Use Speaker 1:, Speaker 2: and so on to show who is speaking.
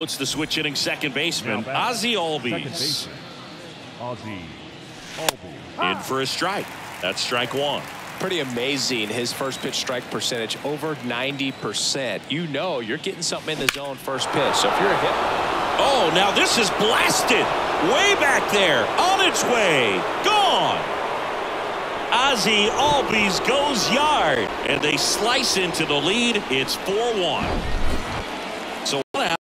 Speaker 1: It's the switch hitting second baseman, Ozzie Albies.
Speaker 2: Ozzie Albies.
Speaker 1: In for a strike. That's strike one.
Speaker 3: Pretty amazing. His first pitch strike percentage over 90%. You know you're getting something in the zone first pitch. So if you're a hit.
Speaker 1: Oh, now this is blasted. Way back there. On its way. Gone. Ozzie Albies goes yard. And they slice into the lead. It's 4 1.